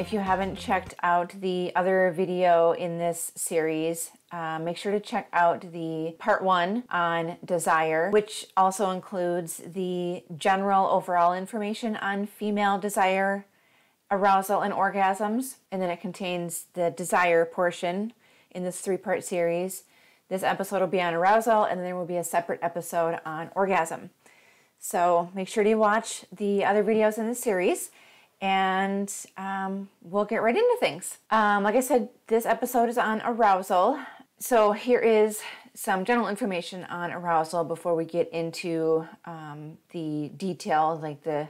If you haven't checked out the other video in this series, uh, make sure to check out the part one on desire, which also includes the general overall information on female desire, arousal, and orgasms. And then it contains the desire portion in this three part series. This episode will be on arousal, and then there will be a separate episode on orgasm. So make sure to watch the other videos in this series and um, we'll get right into things. Um, like I said, this episode is on arousal. So here is some general information on arousal before we get into um, the detail, like the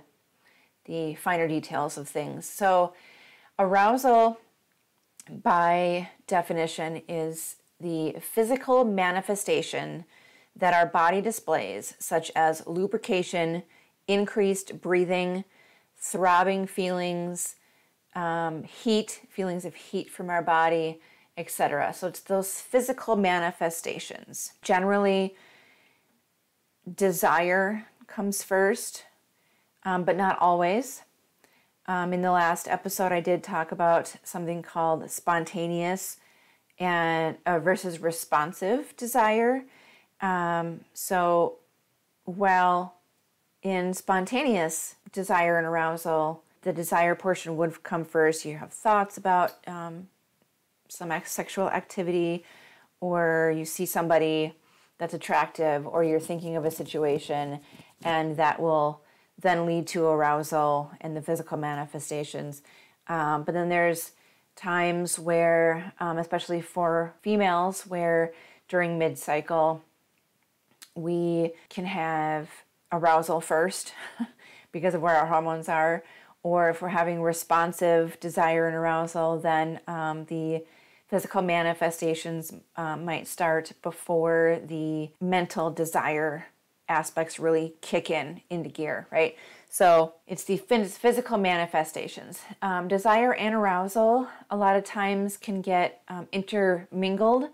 the finer details of things. So arousal, by definition, is the physical manifestation that our body displays, such as lubrication, increased breathing, throbbing feelings, um, heat, feelings of heat from our body, etc. So it's those physical manifestations. Generally, desire comes first, um, but not always. Um, in the last episode, I did talk about something called spontaneous and uh, versus responsive desire. Um, so, while in spontaneous desire and arousal, the desire portion would come first. You have thoughts about um, some sexual activity, or you see somebody that's attractive, or you're thinking of a situation, and that will then lead to arousal and the physical manifestations. Um, but then there's times where, um, especially for females, where during mid cycle, we can have arousal first because of where our hormones are, or if we're having responsive desire and arousal, then um, the physical manifestations um, might start before the mental desire aspects really kick in into gear, right? So it's the physical manifestations. Um, desire and arousal a lot of times can get um, intermingled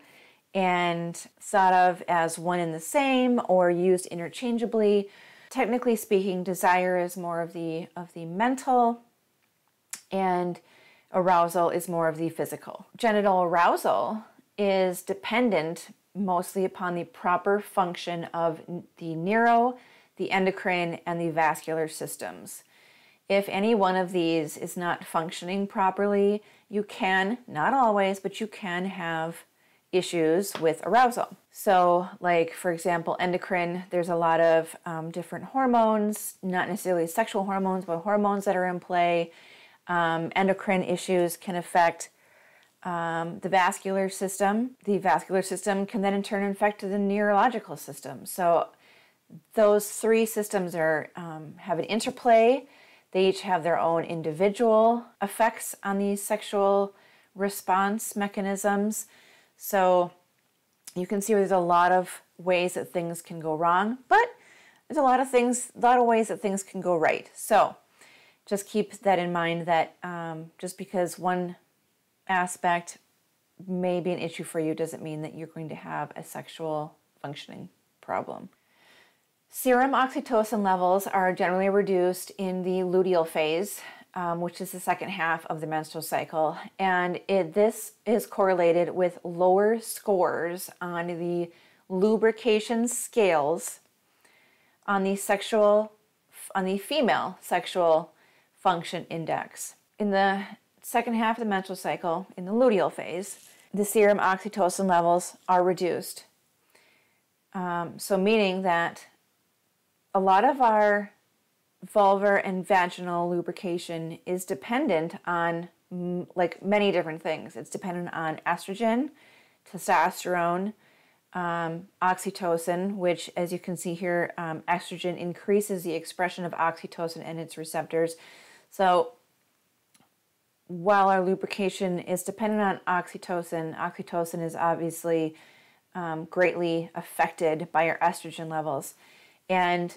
and thought of as one and the same or used interchangeably technically speaking, desire is more of the of the mental and arousal is more of the physical. Genital arousal is dependent mostly upon the proper function of the neuro, the endocrine, and the vascular systems. If any one of these is not functioning properly, you can, not always, but you can have issues with arousal. So, like for example, endocrine, there's a lot of um, different hormones, not necessarily sexual hormones, but hormones that are in play. Um, endocrine issues can affect um, the vascular system. The vascular system can then in turn affect the neurological system. So, those three systems are um, have an interplay. They each have their own individual effects on these sexual response mechanisms. So you can see there's a lot of ways that things can go wrong, but there's a lot of things, a lot of ways that things can go right. So just keep that in mind that um, just because one aspect may be an issue for you doesn't mean that you're going to have a sexual functioning problem. Serum oxytocin levels are generally reduced in the luteal phase, um, which is the second half of the menstrual cycle. And it, this is correlated with lower scores on the lubrication scales on the sexual, on the female sexual function index. In the second half of the menstrual cycle, in the luteal phase, the serum oxytocin levels are reduced. Um, so, meaning that a lot of our vulvar and vaginal lubrication is dependent on like many different things. It's dependent on estrogen, testosterone, um, oxytocin, which, as you can see here, um, estrogen increases the expression of oxytocin and its receptors. So, while our lubrication is dependent on oxytocin, oxytocin is obviously um, greatly affected by our estrogen levels. And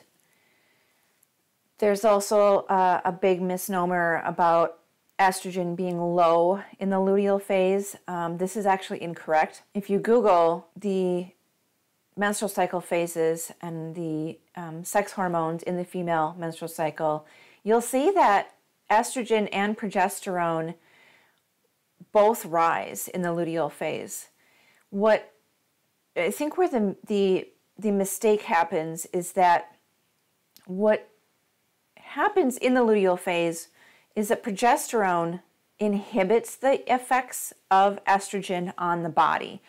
there's also uh, a big misnomer about estrogen being low in the luteal phase. Um, this is actually incorrect. If you Google the menstrual cycle phases and the um, sex hormones in the female menstrual cycle, you'll see that estrogen and progesterone both rise in the luteal phase. What I think where the the the mistake happens is that what happens in the luteal phase is that progesterone inhibits the effects of estrogen on the body.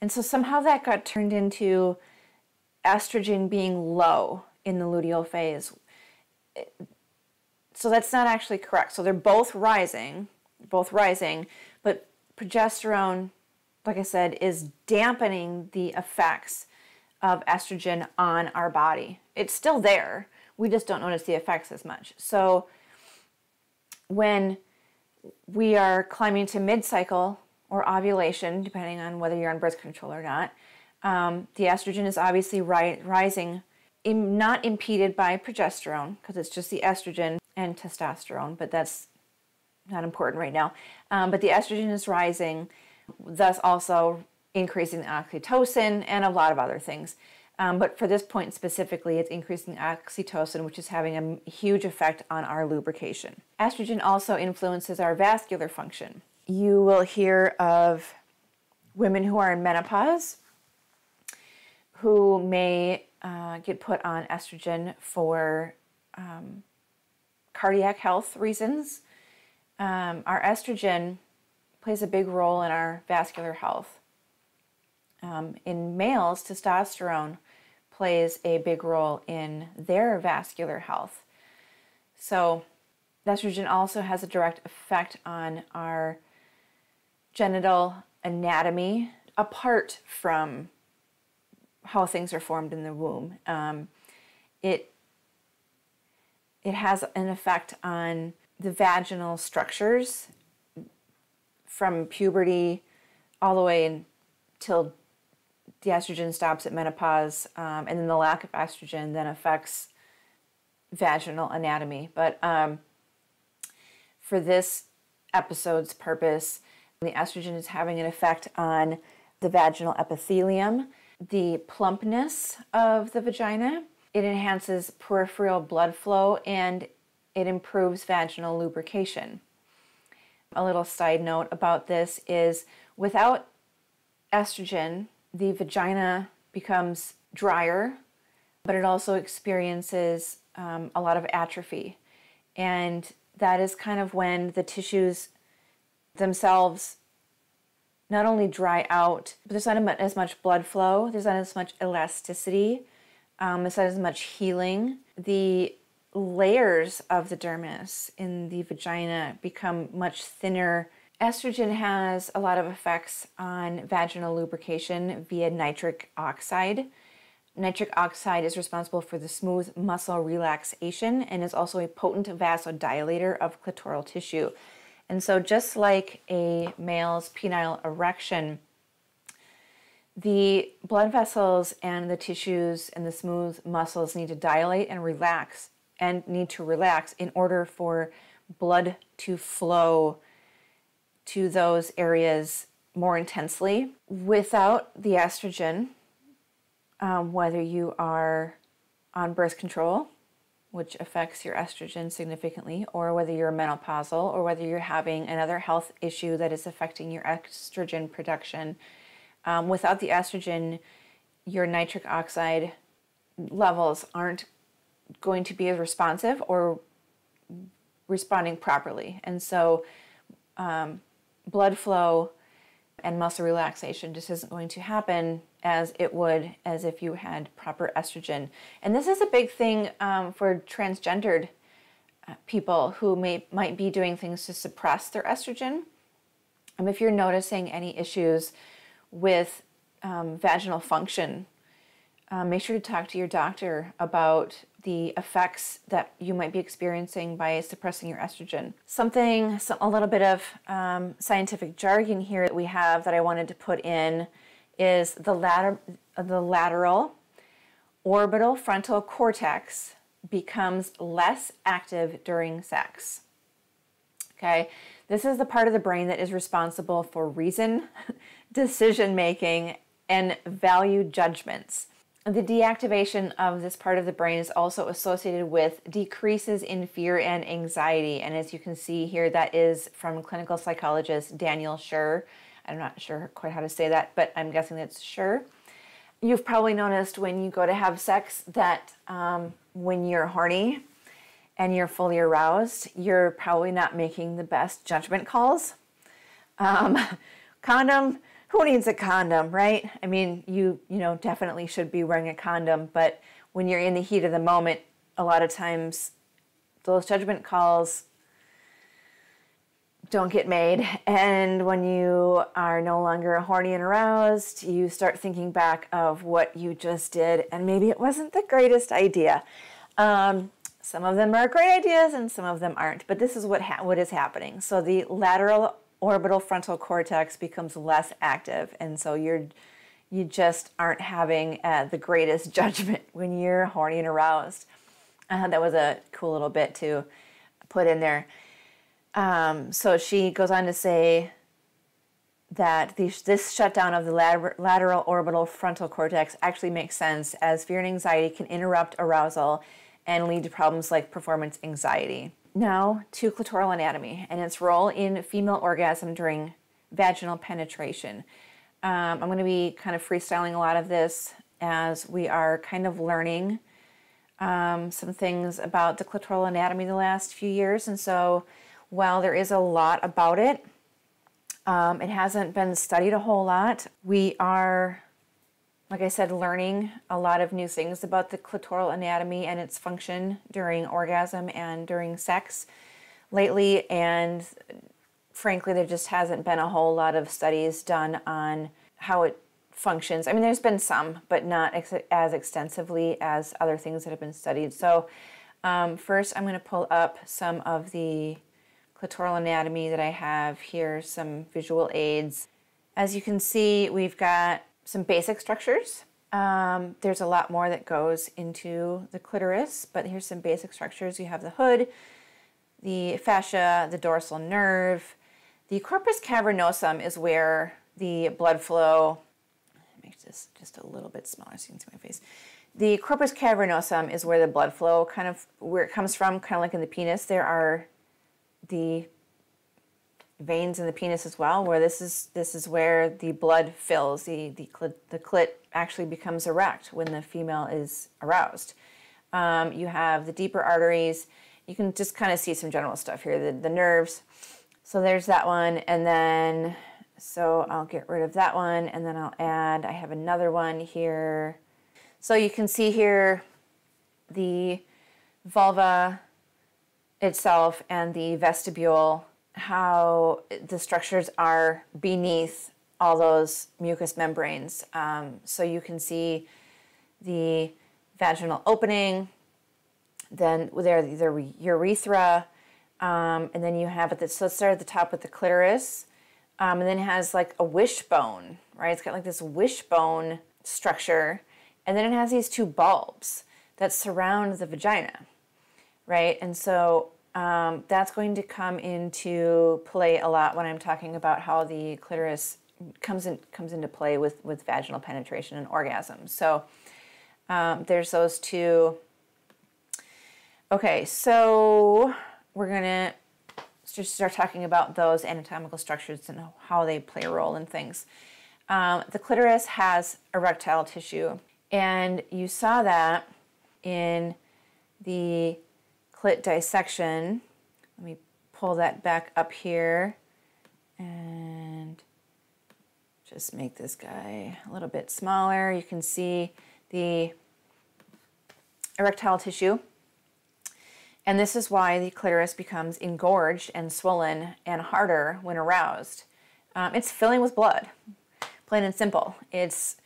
And so somehow that got turned into estrogen being low in the luteal phase. So that's not actually correct. So they're both rising, both rising, but progesterone, like I said, is dampening the effects of estrogen on our body. It's still there. We just don't notice the effects as much. So when we are climbing to mid cycle or ovulation, depending on whether you're on birth control or not, um, the estrogen is obviously ri- rising, not impeded by progesterone, because it's just the estrogen and testosterone, but that's not important right now. Um, but the estrogen is rising, thus also increasing the oxytocin and a lot of other things. Um, but for this point specifically, it's increasing oxytocin, which is having a huge effect on our lubrication. Estrogen also influences our vascular function. You will hear of women who are in menopause who may uh, get put on estrogen for um, cardiac health reasons. Um, our estrogen plays a big role in our vascular health. Um, in males, testosterone plays a big role in their vascular health. So, estrogen also has a direct effect on our genital anatomy apart from how things are formed in the womb. Um, it it has an effect on the vaginal structures from puberty all the way until the estrogen stops at menopause, um, and then the lack of estrogen then affects vaginal anatomy. But um, for this episode's purpose, the estrogen is having an effect on the vaginal epithelium, the plumpness of the vagina. It enhances peripheral blood flow and it improves vaginal lubrication. A little side note about this is without estrogen, the vagina becomes drier, but it also experiences um, a lot of atrophy. And that is kind of when the tissues themselves not only dry out, but there's not as much blood flow, there's not as much elasticity, um, there's not as much healing. The layers of the dermis in the vagina become much thinner Estrogen has a lot of effects on vaginal lubrication via nitric oxide. Nitric oxide is responsible for the smooth muscle relaxation and is also a potent vasodilator of clitoral tissue. And so, just like a male's penile erection, the blood vessels and the tissues and the smooth muscles need to dilate and relax and need to relax in order for blood to flow to those areas more intensely without the estrogen, um, whether you are on birth control, which affects your estrogen significantly, or whether you're menopausal, or whether you're having another health issue that is affecting your estrogen production. Um, without the estrogen, your nitric oxide levels aren't going to be as responsive or responding properly. And so, um, blood flow and muscle relaxation just isn't going to happen as it would as if you had proper estrogen. And this is a big thing um, for transgendered uh, people who may might be doing things to suppress their estrogen. Um, if you're noticing any issues with um, vaginal function, um, make sure to talk to your doctor about the effects that you might be experiencing by suppressing your estrogen. Something, a little bit of um, scientific jargon here that we have that I wanted to put in is the, later, the lateral orbital frontal cortex becomes less active during sex. Okay, this is the part of the brain that is responsible for reason, decision making, and value judgments. The deactivation of this part of the brain is also associated with decreases in fear and anxiety. And as you can see here, that is from clinical psychologist Daniel Schur. I'm not sure quite how to say that, but I'm guessing it's Schur. You've probably noticed when you go to have sex that um, when you're horny and you're fully aroused, you're probably not making the best judgment calls. Um, condom who needs a condom, right? I mean, you you know definitely should be wearing a condom, but when you're in the heat of the moment, a lot of times those judgment calls don't get made. And when you are no longer horny and aroused, you start thinking back of what you just did, and maybe it wasn't the greatest idea. Um, some of them are great ideas, and some of them aren't. But this is what ha- what is happening. So the lateral orbital frontal cortex becomes less active and so you're you just aren't having uh, the greatest judgment when you're horny and aroused. Uh, that was a cool little bit to put in there. Um, so she goes on to say that this shutdown of the lateral orbital frontal cortex actually makes sense as fear and anxiety can interrupt arousal and lead to problems like performance anxiety now to clitoral anatomy and its role in female orgasm during vaginal penetration. Um, I'm going to be kind of freestyling a lot of this as we are kind of learning um, some things about the clitoral anatomy the last few years. And so, while there is a lot about it, um, it hasn't been studied a whole lot. We are like I said, learning a lot of new things about the clitoral anatomy and its function during orgasm and during sex lately. And frankly, there just hasn't been a whole lot of studies done on how it functions. I mean, there's been some, but not ex- as extensively as other things that have been studied. So, um, first, I'm going to pull up some of the clitoral anatomy that I have here, some visual aids. As you can see, we've got some basic structures. Um, there's a lot more that goes into the clitoris, but here's some basic structures. You have the hood, the fascia, the dorsal nerve. The corpus cavernosum is where the blood flow, make this just a little bit smaller so you can see my face. The corpus cavernosum is where the blood flow kind of, where it comes from, kind of like in the penis. There are the veins in the penis as well, where this is this is where the blood fills. The the clit, the clit actually becomes erect when the female is aroused. Um, you have the deeper arteries. You can just kind of see some general stuff here. The the nerves. So there's that one, and then so I'll get rid of that one, and then I'll add. I have another one here. So you can see here the vulva itself and the vestibule how the structures are beneath all those mucous membranes. Um, so you can see the vaginal opening, then there the urethra, um, and then you have the so start at the top with the clitoris, um, and then it has like a wishbone, right? It's got like this wishbone structure, and then it has these two bulbs that surround the vagina, right? And so um, that's going to come into play a lot when I'm talking about how the clitoris comes in comes into play with with vaginal penetration and orgasm. So um, there's those two. Okay, so we're gonna just start talking about those anatomical structures and how they play a role in things. Um, the clitoris has erectile tissue, and you saw that in the clit dissection. Let me pull that back up here and just make this guy a little bit smaller. You can see the erectile tissue. And this is why the clitoris becomes engorged and swollen and harder when aroused. Um, it's filling with blood, plain and simple. It's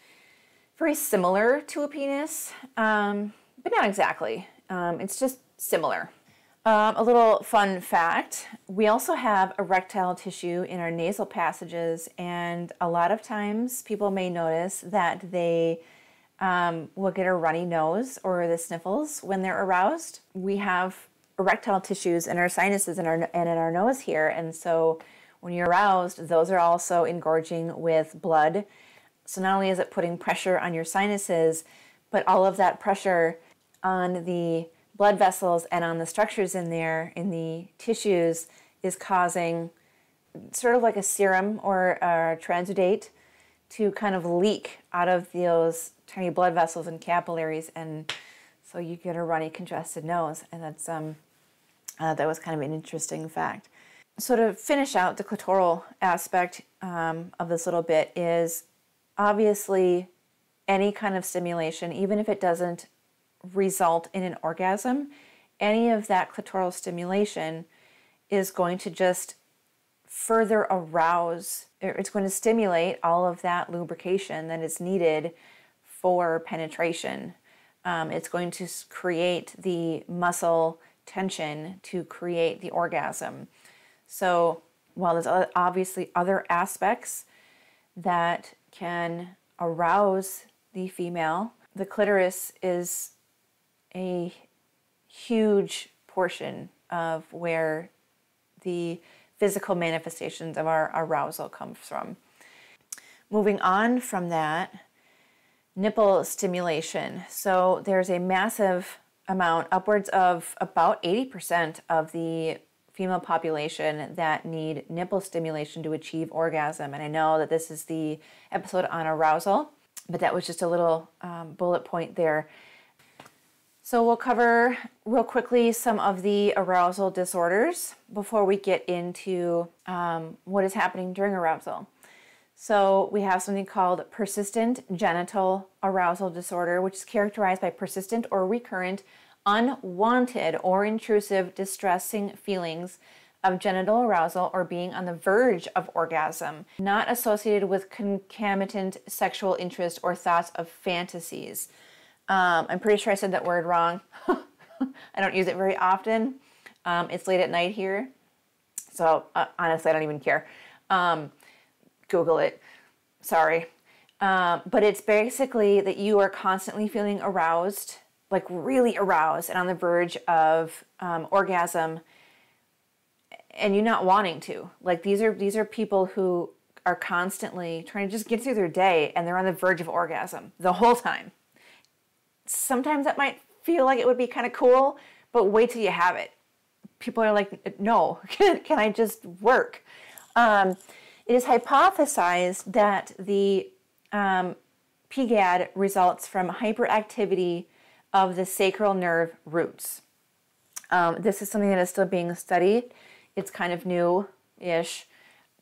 very similar to a penis, um, but not exactly. Um, it's just similar. Um, a little fun fact we also have erectile tissue in our nasal passages, and a lot of times people may notice that they um, will get a runny nose or the sniffles when they're aroused. We have erectile tissues in our sinuses and, our, and in our nose here, and so when you're aroused, those are also engorging with blood. So not only is it putting pressure on your sinuses, but all of that pressure on the blood vessels and on the structures in there, in the tissues, is causing sort of like a serum or a transudate to kind of leak out of those tiny blood vessels and capillaries, and so you get a runny, congested nose. And that's um, uh, that was kind of an interesting fact. So to finish out the clitoral aspect um, of this little bit is obviously any kind of stimulation, even if it doesn't result in an orgasm, any of that clitoral stimulation is going to just further arouse, it's going to stimulate all of that lubrication that is needed for penetration. Um, it's going to create the muscle tension to create the orgasm. So, while there's obviously other aspects that can arouse the female, the clitoris is a huge portion of where the physical manifestations of our arousal comes from. Moving on from that, nipple stimulation. So there's a massive amount, upwards of about 80% of the female population that need nipple stimulation to achieve orgasm. And I know that this is the episode on arousal, but that was just a little um, bullet point there. So we'll cover real quickly some of the arousal disorders before we get into um, what is happening during arousal. So we have something called persistent genital arousal disorder, which is characterized by persistent or recurrent unwanted or intrusive distressing feelings of genital arousal or being on the verge of orgasm, not associated with concomitant sexual interest or thoughts of fantasies. Um, I'm pretty sure I said that word wrong. I don't use it very often. Um, it's late at night here. So uh, honestly, I don't even care. Um, Google it. Sorry. Um, but it's basically that you are constantly feeling aroused, like really aroused and on the verge of um, orgasm and you not wanting to. Like these are these are people who are constantly trying to just get through their day and they're on the verge of orgasm the whole time sometimes that might feel like it would be kind of cool, but wait till you have it. People are like, no, can I just work? Um, it is hypothesized that the um, PGAD results from hyperactivity of the sacral nerve roots. Um, this is something that is still being studied. It's kind of new-ish.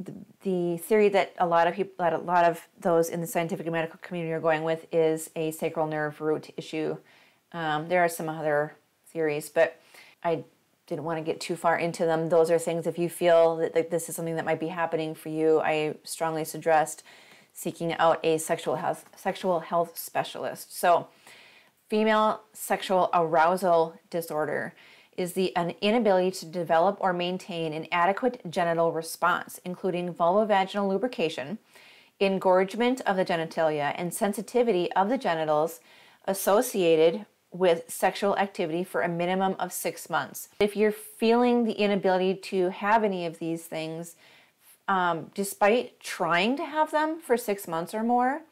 The, the, theory that a lot of people, that a lot of those in the scientific and medical community are going with is a sacral nerve root issue. Um, there are some other theories, but I didn't want to get too far into them. Those are things, if you feel that, that this is something that might be happening for you, I strongly suggest seeking out a sexual health, sexual health specialist. So, female sexual arousal disorder is the an inability to develop or maintain an adequate genital response, including vulvovaginal lubrication, engorgement of the genitalia, and sensitivity of the genitals associated with sexual activity for a minimum of six months. If you're feeling the inability to have any of these things, um, despite trying to have them for six months or more,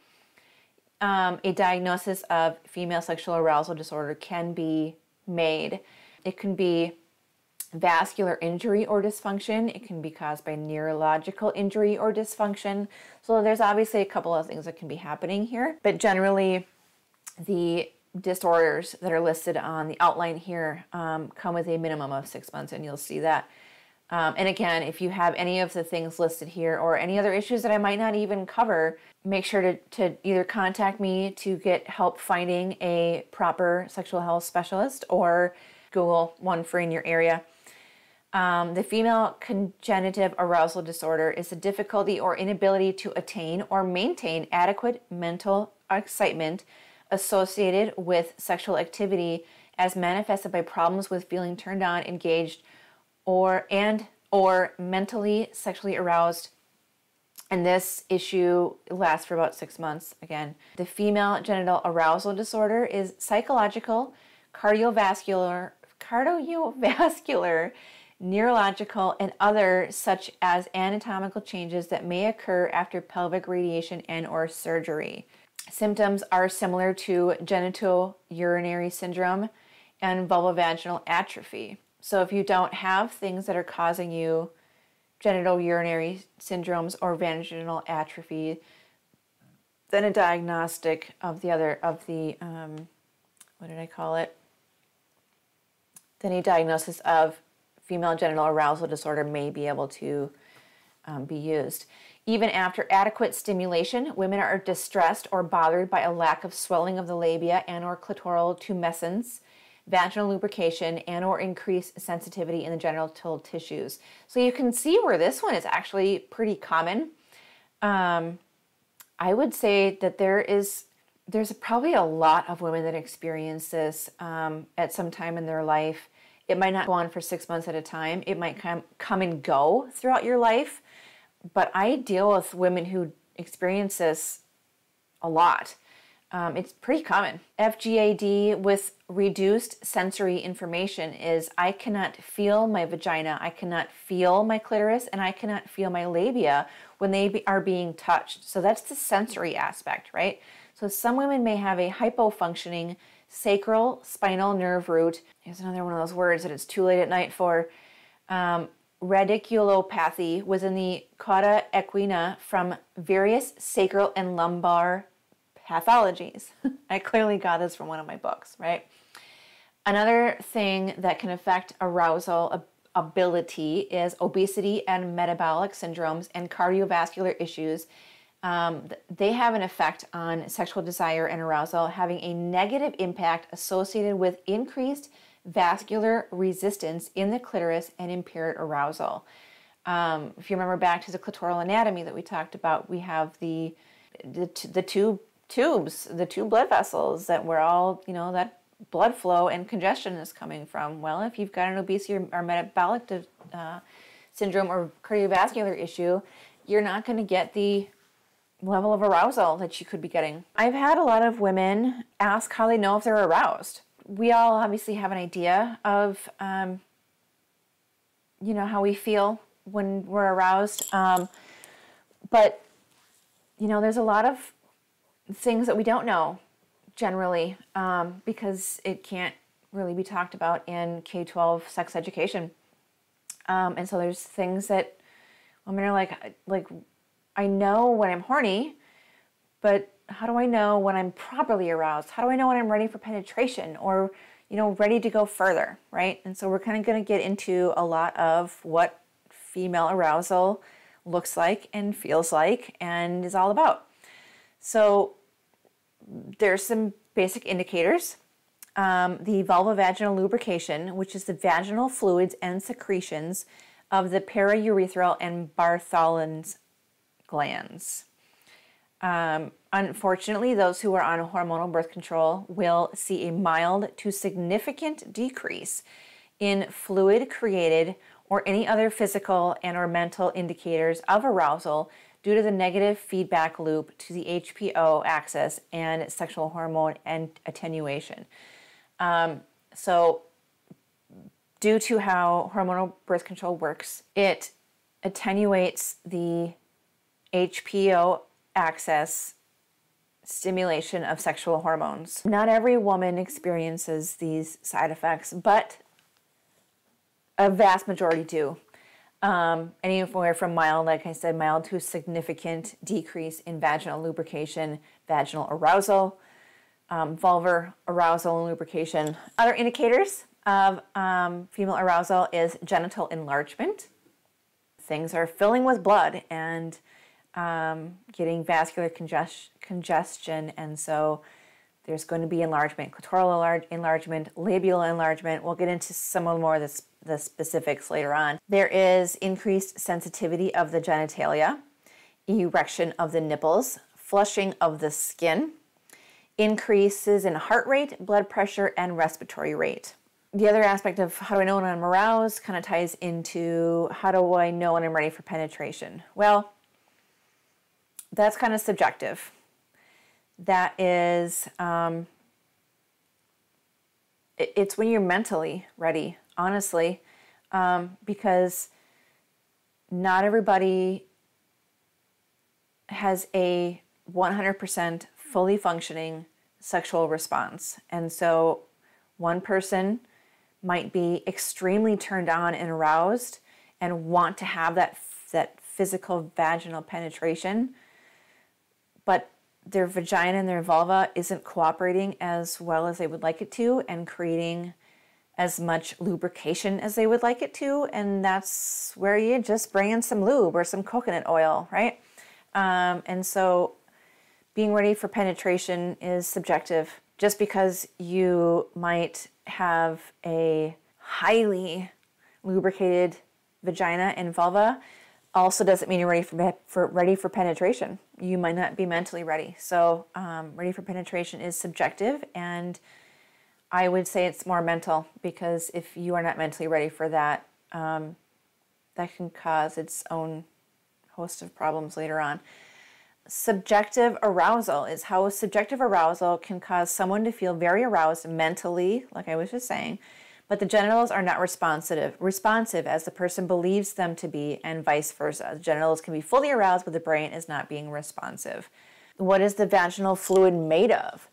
um, a diagnosis of female sexual arousal disorder can be made. It can be vascular injury or dysfunction. It can be caused by neurological injury or dysfunction. So there's obviously a couple of things that can be happening here, but generally the disorders that are listed on the outline here um, come with a minimum of six months, and you'll see that. Um, and again, if you have any of the things listed here or any other issues that I might not even cover, make sure to, to either contact me to get help finding a proper sexual health specialist or Google one for in your area. Um, the female cognitive arousal disorder is a difficulty or inability to attain or maintain adequate mental excitement associated with sexual activity as manifested by problems with feeling turned on, engaged, or and or mentally sexually aroused. And this issue lasts for about six months. Again, the female genital arousal disorder is psychological, cardiovascular, cardiovascular, neurological, and other such as anatomical changes that may occur after pelvic radiation and or surgery. symptoms are similar to genital urinary syndrome and vulvovaginal atrophy. So if you don't have things that are causing you genital urinary syndromes or vaginal atrophy, then a diagnostic of the other of the um, what did I call it? Then a diagnosis of female genital arousal disorder may be able to um, be used. Even after adequate stimulation, women are distressed or bothered by a lack of swelling of the labia and or clitoral tumescence vaginal lubrication, and or increased sensitivity in the genital tissues. So you can see where this one is actually pretty common. Um, I would say that there is there's probably a lot of women that experience this um, at some time in their life. It might not go on for six months at a time. It might come come and go throughout your life. But I deal with women who experience this a lot. Um, it's pretty common. FGAD with reduced sensory information is I cannot feel my vagina, I cannot feel my clitoris, and I cannot feel my labia when they be, are being touched. So that's the sensory aspect, right? So some women may have a hypofunctioning sacral spinal nerve root. Here's another one of those words that it's too late at night for. Um, radiculopathy within the cauda equina from various sacral and lumbar pathologies. I clearly got this from one of my books, right? Another thing that can affect arousal ability is obesity and metabolic syndromes and cardiovascular issues. Um, they have an effect on sexual desire and arousal, having a negative impact associated with increased vascular resistance in the clitoris and impaired arousal. Um, if you remember back to the clitoral anatomy that we talked about, we have the the, the two tubes, the two blood vessels that we're all, you know, that blood flow and congestion is coming from. Well, if you've got an obesity or, or metabolic uh, syndrome or cardiovascular issue, you're not going to get the level of arousal that you could be getting. I've had a lot of women ask how they know if they're aroused. We all obviously have an idea of, um, you know, how we feel when we're aroused. Um, but, you know, there's a lot of things that we don't know generally um, because it can't really be talked about in K 12 sex education. Um, and so there's things that women are like, like, I know when I'm horny, but how do I know when I'm properly aroused? How do I know when I'm ready for penetration or, you know, ready to go further, right? And so we're kind of going to get into a lot of what female arousal looks like and feels like and is all about. So there's some basic indicators. Um, the vulvovaginal lubrication, which is the vaginal fluids and secretions of the paraurethral and Bartholin's glands. Um, unfortunately, those who are on hormonal birth control will see a mild to significant decrease in fluid created or any other physical and or mental indicators of arousal due to the negative feedback loop to the HPO axis and sexual hormone and attenuation. Um, so, due to how hormonal birth control works, it attenuates the HPO axis stimulation of sexual hormones. Not every woman experiences these side effects, but a vast majority do. Um, anywhere from mild, like I said, mild to significant decrease in vaginal lubrication, vaginal arousal, um, vulvar arousal and lubrication. Other indicators of um, female arousal is genital enlargement. Things are filling with blood and um, getting vascular congest- congestion, and so there's going to be enlargement, clitoral enlargement, labial enlargement. We'll get into some more of this the specifics later on. There is increased sensitivity of the genitalia, erection of the nipples, flushing of the skin, increases in heart rate, blood pressure, and respiratory rate. The other aspect of how do I know when I'm aroused kind of ties into how do I know when I'm ready for penetration? Well, that's kind of subjective. That is, um, it's when you're mentally ready honestly, um, because not everybody has a 100% fully functioning sexual response. And so one person might be extremely turned on and aroused and want to have that that physical vaginal penetration, but their vagina and their vulva isn't cooperating as well as they would like it to and creating as much lubrication as they would like it to. And that's where you just bring in some lube or some coconut oil, right? Um, and so being ready for penetration is subjective. Just because you might have a highly lubricated vagina and vulva also doesn't mean you're ready for, for ready for penetration. You might not be mentally ready. So, um, ready for penetration is subjective, and I would say it's more mental because if you are not mentally ready for that, um, that can cause its own host of problems later on. Subjective arousal is how subjective arousal can cause someone to feel very aroused mentally, like I was just saying, but the genitals are not responsive, responsive as the person believes them to be, and vice versa. The genitals can be fully aroused, but the brain is not being responsive. What is the vaginal fluid made of?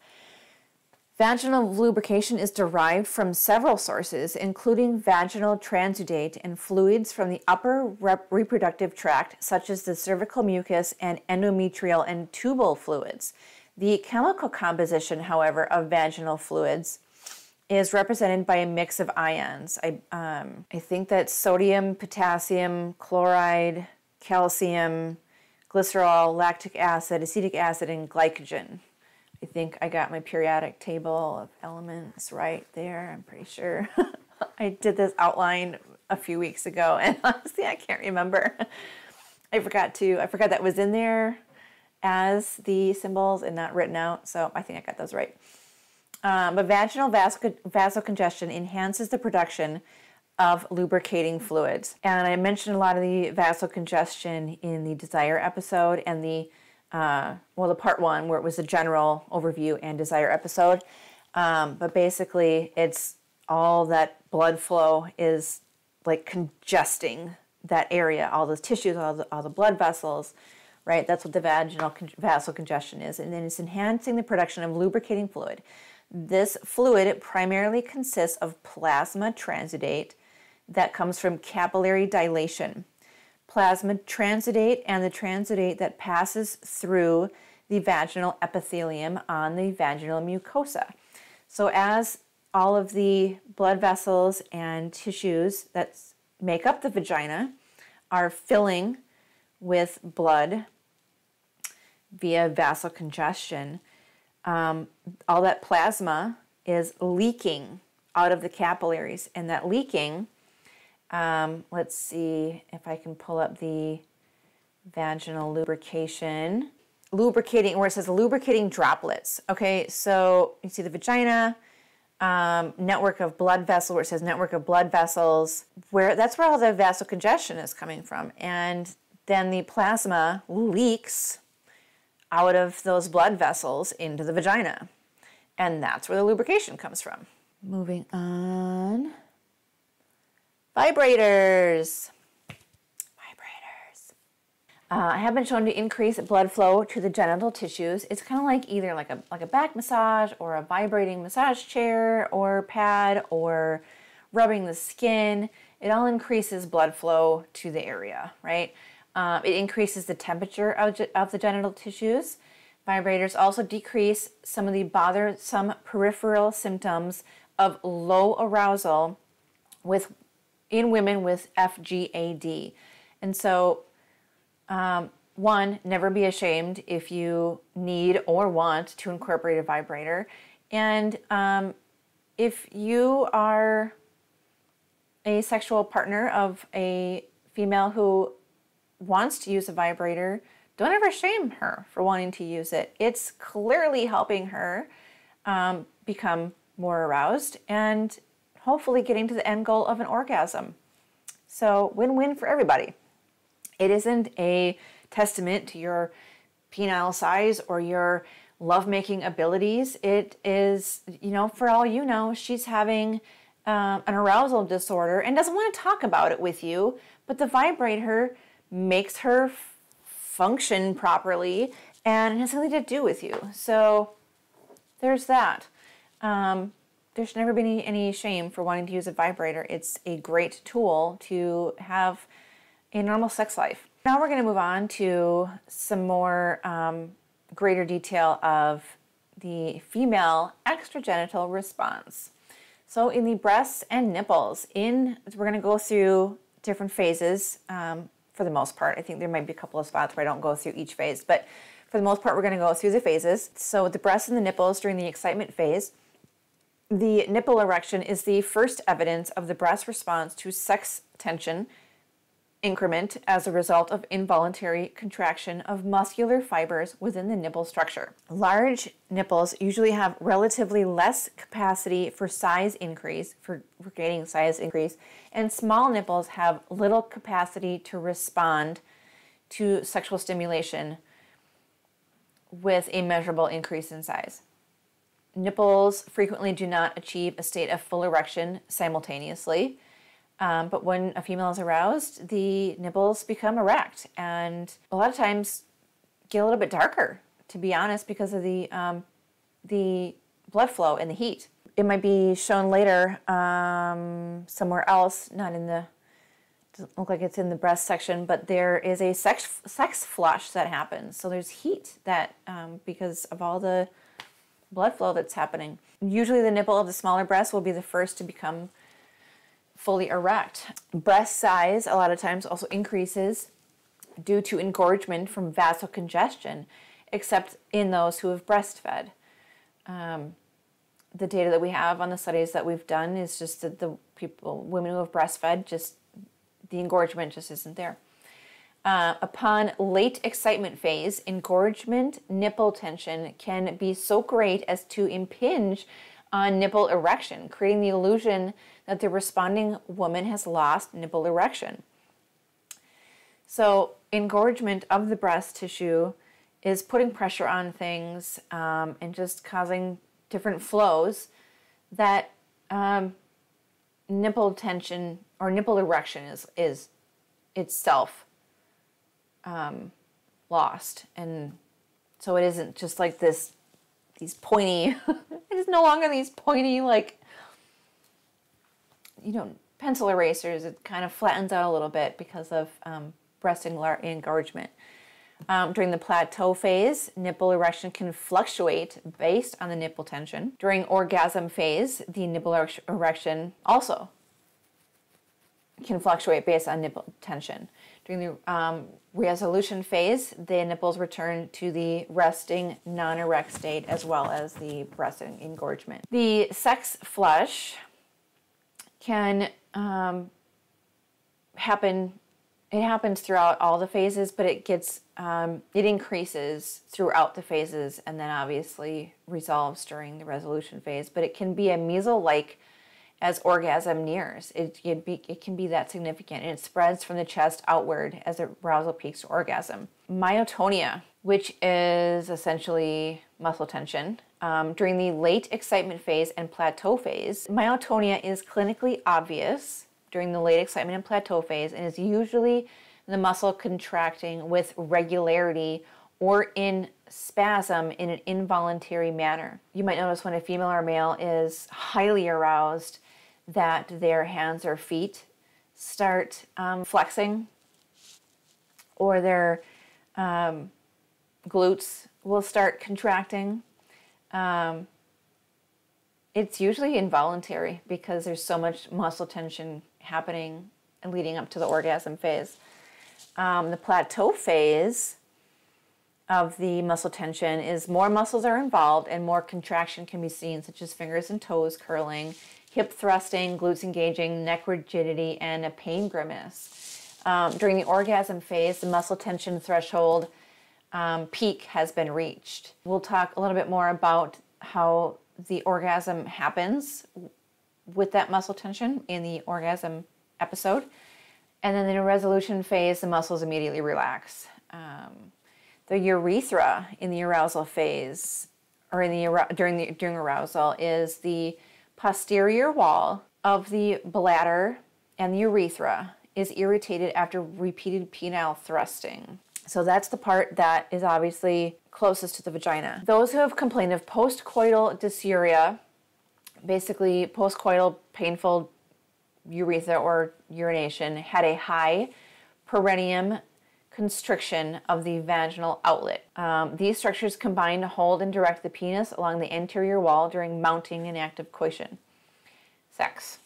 Vaginal lubrication is derived from several sources, including vaginal transudate and fluids from the upper rep- reproductive tract, such as the cervical mucus and endometrial and tubal fluids. The chemical composition, however, of vaginal fluids is represented by a mix of ions. I, um, I think that sodium, potassium, chloride, calcium, glycerol, lactic acid, acetic acid, and glycogen. I think I got my periodic table of elements right there. I'm pretty sure. I did this outline a few weeks ago, and honestly, I can't remember. I forgot to, I forgot that was in there as the symbols and not written out, so I think I got those right. Um, but vaginal vas- vasocongestion enhances the production of lubricating fluids. And I mentioned a lot of the vasocongestion in the desire episode and the, uh, well, the part one where it was a general overview and desire episode. Um, but basically, it's all that blood flow is like congesting that area, all the tissues, all the, all the blood vessels, right? That's what the vaginal con- vasocongestion is. And then it's enhancing the production of lubricating fluid. This fluid primarily consists of plasma transudate that comes from capillary dilation. Plasma transudate and the transudate that passes through the vaginal epithelium on the vaginal mucosa. So, as all of the blood vessels and tissues that make up the vagina are filling with blood via vasocongestion, um, all that plasma is leaking out of the capillaries. And that leaking, um, let's see if I can pull up the vaginal lubrication. Lubricating, where it says lubricating droplets. Okay, so you see the vagina, um, network of blood vessels, where it says network of blood vessels, where that's where all the vasocongestion is coming from. And then the plasma leaks out of those blood vessels into the vagina. And that's where the lubrication comes from. Moving on. Vibrators. Vibrators. Uh, have been shown to increase blood flow to the genital tissues. It's kind of like either like a like a back massage or a vibrating massage chair or pad or rubbing the skin. It all increases blood flow to the area, right? Uh, it increases the temperature of, of the genital tissues. Vibrators also decrease some of the bothersome peripheral symptoms of low arousal with in women with FGAD. And so, um, one, never be ashamed if you need or want to incorporate a vibrator. And um, if you are a sexual partner of a female who wants to use a vibrator, don't ever shame her for wanting to use it. It's clearly helping her um, become more aroused and hopefully getting to the end goal of an orgasm. So, win win for everybody. It isn't a testament to your penile size or your lovemaking abilities. It is, you know, for all you know, she's having um, an arousal disorder and doesn't want to talk about it with you, but the vibrator makes her function properly and has something to do with you. So there's that. Um, there should never be any, any shame for wanting to use a vibrator. It's a great tool to have a normal sex life. Now we're going to move on to some more um, greater detail of the female extragenital response. So in the breasts and nipples, in we're going to go through different phases um, for the most part. I think there might be a couple of spots where I don't go through each phase, but for the most part, we're going to go through the phases. So the breasts and the nipples during the excitement phase. The nipple erection is the first evidence of the breast response to sex tension increment as a result of involuntary contraction of muscular fibers within the nipple structure. Large nipples usually have relatively less capacity for size increase, for, for size increase, and small nipples have little capacity to respond to sexual stimulation with a measurable increase in size. Nipples frequently do not achieve a state of full erection simultaneously um, but when a female is aroused, the nipples become erect and a lot of times get a little bit darker, to be honest, because of the, um, the blood flow and the heat. It might be shown later um, somewhere else, not in the, doesn't look like it's in the breast section, but there is a sex, sex flush that happens. So there's heat that, um, because of all the blood flow that's happening. Usually the nipple of the smaller breast will be the first to become fully erect. Breast size, a lot of times, also increases due to engorgement from vasocongestion, except in those who have breastfed. Um, the data that we have on the studies that we've done is just that the people, women who have breastfed, just the engorgement just isn't there. Uh, upon late excitement phase, engorgement nipple tension can be so great as to impinge on nipple erection, creating the illusion that the responding woman has lost nipple erection. So, engorgement of the breast tissue is putting pressure on things um, and just causing different flows that um, nipple tension or nipple erection is, is itself um, lost. And so it isn't just like this, these pointy, it is no longer these pointy, like you know, pencil erasers, it kind of flattens out a little bit because of um, breast engorgement. Um, during the plateau phase, nipple erection can fluctuate based on the nipple tension. During orgasm phase, the nipple erection also can fluctuate based on nipple tension. During the um, resolution phase, the nipples return to the resting non erect state as well as the breast engorgement. The sex flush can um, happen. It happens throughout all the phases, but it gets um, it increases throughout the phases, and then obviously resolves during the resolution phase. But it can be a measles-like as orgasm nears. It, it, be, it can be that significant, and it spreads from the chest outward as arousal peaks to orgasm. Myotonia, which is essentially muscle tension, um, during the late excitement phase and plateau phase. Myotonia is clinically obvious during the late excitement and plateau phase and is usually the muscle contracting with regularity or in spasm in an involuntary manner. You might notice when a female or male is highly aroused that their hands or feet start um, flexing or their um, glutes will start contracting um, it's usually involuntary because there's so much muscle tension happening and leading up to the orgasm phase. Um, the plateau phase of the muscle tension is more muscles are involved and more contraction can be seen, such as fingers and toes curling, hip thrusting, glutes engaging, neck rigidity, and a pain grimace. Um, during the orgasm phase, the muscle tension threshold um, peak has been reached. We'll talk a little bit more about how the orgasm happens with that muscle tension in the orgasm episode. And then in a resolution phase, the muscles immediately relax. Um, the urethra in the arousal phase, or in the during the during arousal, is the posterior wall of the bladder and the urethra is irritated after repeated penile thrusting. So that's the part that is obviously closest to the vagina. Those who have complained of postcoital dysuria, basically postcoital painful urethra or urination, had a high perineum constriction of the vaginal outlet. Um, these structures combine to hold and direct the penis along the anterior wall during mounting and active coition. Sex.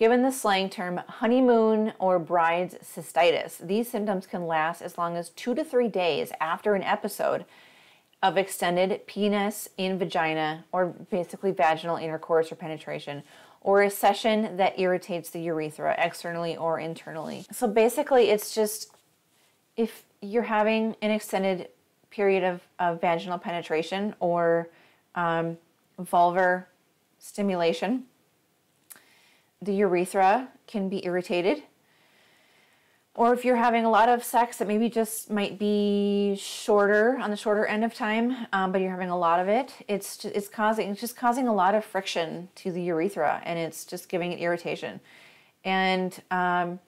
Given the slang term honeymoon or bride's cystitis, these symptoms can last as long as two to three days after an episode of extended penis in vagina or basically vaginal intercourse or penetration or a session that irritates the urethra externally or internally. So basically, it's just if you're having an extended period of, of vaginal penetration or um, vulvar stimulation, the urethra can be irritated. Or if you're having a lot of sex that maybe just might be shorter on the shorter end of time, um, but you're having a lot of it, it's just, it's causing it's just causing a lot of friction to the urethra, and it's just giving it irritation. And um,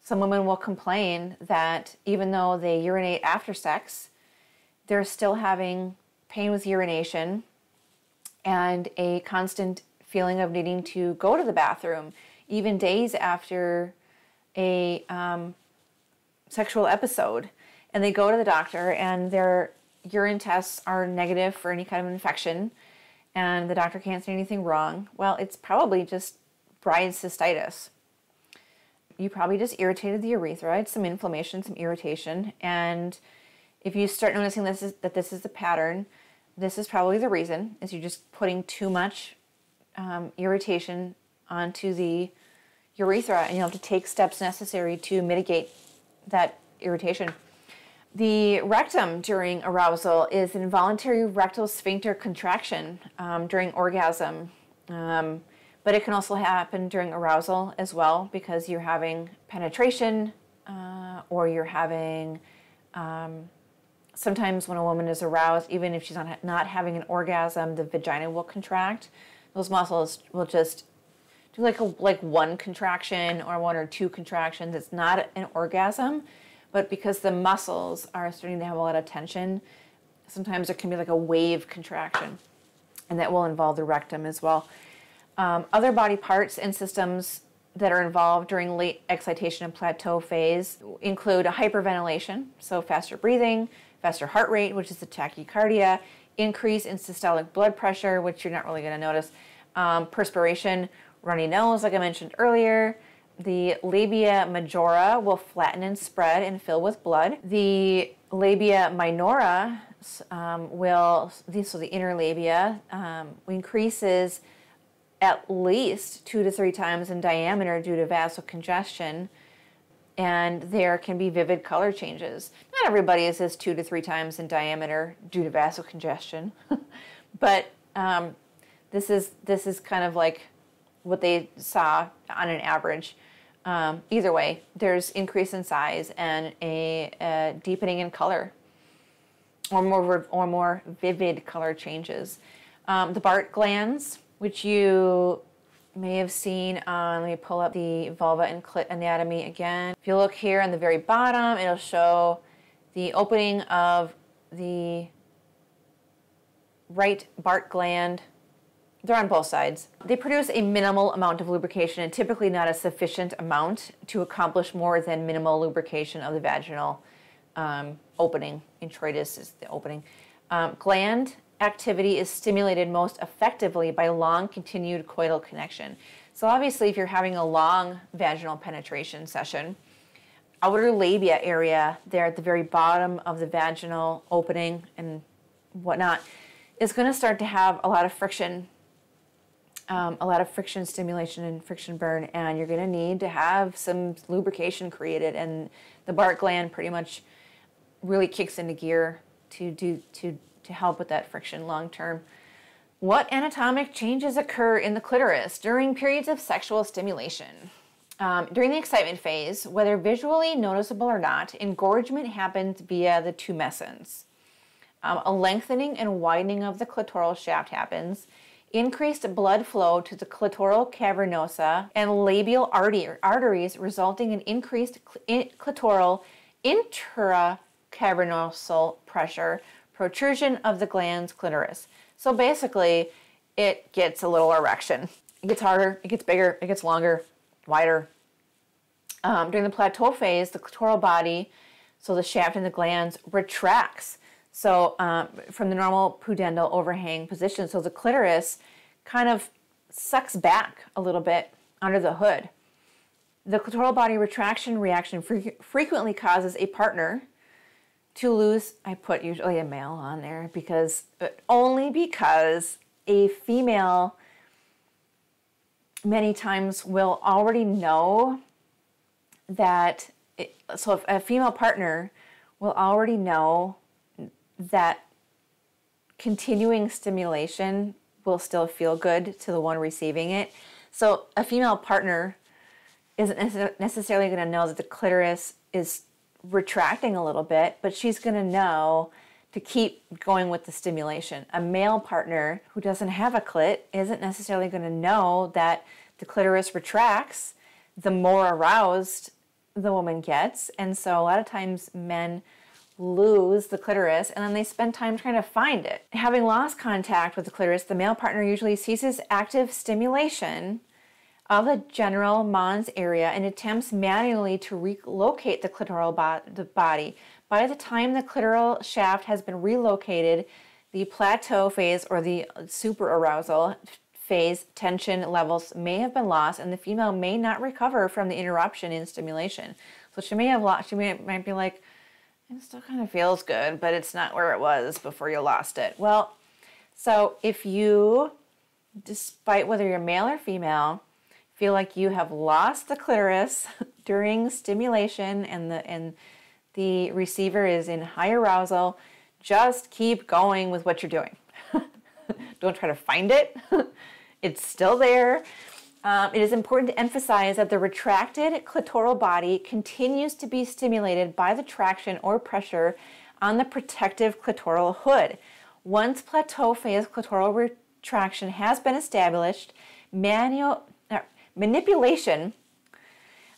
some women will complain that even though they urinate after sex, they're still having pain with urination and a constant feeling of needing to go to the bathroom, even days after a um, sexual episode. And they go to the doctor, and their urine tests are negative for any kind of infection, and the doctor can't see anything wrong. Well, it's probably just Bride's cystitis you probably just irritated the urethra. It's some inflammation, some irritation, and if you start noticing this is, that this is a pattern, this is probably the reason. Is you're just putting too much um, irritation onto the urethra, and you'll have to take steps necessary to mitigate that irritation. The rectum during arousal is involuntary rectal sphincter contraction um, during orgasm. Um, but it can also happen during arousal as well because you're having penetration uh, or you're having. Um, sometimes when a woman is aroused, even if she's not, not having an orgasm, the vagina will contract. Those muscles will just do like a, like one contraction or one or two contractions. It's not an orgasm, but because the muscles are starting to have a lot of tension, sometimes there can be like a wave contraction, and that will involve the rectum as well. Um, other body parts and systems that are involved during late excitation and plateau phase include hyperventilation, so faster breathing, faster heart rate, which is the tachycardia, increase in systolic blood pressure, which you're not really going to notice, um, perspiration, runny nose, like I mentioned earlier. The labia majora will flatten and spread and fill with blood. The labia minora um, will, so the inner labia, um, increases at least two to three times in diameter due to vasocongestion, and there can be vivid color changes. Not everybody is two to three times in diameter due to vasocongestion, but um, this is this is kind of like what they saw on an average. Um, either way, there's increase in size and a, a deepening in color, or more or more vivid color changes. Um, the Barth glands which you may have seen on, let me pull up the vulva and clit anatomy again. If you look here on the very bottom, it'll show the opening of the right Barth gland. They're on both sides. They produce a minimal amount of lubrication and typically not a sufficient amount to accomplish more than minimal lubrication of the vaginal um, opening. Introitus is the opening. Um, gland activity is stimulated most effectively by long continued coital connection. So, obviously, if you're having a long vaginal penetration session, outer labia area there at the very bottom of the vaginal opening and whatnot is going to start to have a lot of friction, um, a lot of friction stimulation and friction burn, and you're going to need to have some lubrication created. And the Barth gland pretty much really kicks into gear to do to to help with that friction long term. What anatomic changes occur in the clitoris during periods of sexual stimulation? Um, during the excitement phase, whether visually noticeable or not, engorgement happens via the tumescence. Um, a lengthening and widening of the clitoral shaft happens, increased blood flow to the clitoral cavernosa and labial arteries, resulting in increased clitoral intracavernosal pressure, protrusion of the glans clitoris. So basically, it gets a little erection. It gets harder, it gets bigger, it gets longer, wider. Um, during the plateau phase, the clitoral body, so the shaft and the glans, retracts. So um, from the normal pudendal overhang position, so the clitoris kind of sucks back a little bit under the hood. The clitoral body retraction reaction fre- frequently causes a partner to lose. I put usually a male on there because uh, only because a female many times will already know that. It, so if a female partner will already know that continuing stimulation will still feel good to the one receiving it. So a female partner isn't necessarily going to know that the clitoris is retracting a little bit, but she's going to know to keep going with the stimulation. A male partner who doesn't have a clit isn't necessarily going to know that the clitoris retracts the more aroused the woman gets. And so a lot of times men lose the clitoris and then they spend time trying to find it. Having lost contact with the clitoris, the male partner usually ceases active stimulation of the general mons area and attempts manually to relocate the clitoral bo- the body. By the time the clitoral shaft has been relocated, the plateau phase or the super arousal phase tension levels may have been lost and the female may not recover from the interruption in stimulation. So she may have lost, she may, might be like, it still kind of feels good, but it's not where it was before you lost it. Well, so if you, despite whether you're male or female, feel like you have lost the clitoris during stimulation and the and the receiver is in high arousal, just keep going with what you're doing. Don't try to find it. it's still there. Um, it is important to emphasize that the retracted clitoral body continues to be stimulated by the traction or pressure on the protective clitoral hood. Once plateau phase clitoral retraction has been established, manual uh, manipulation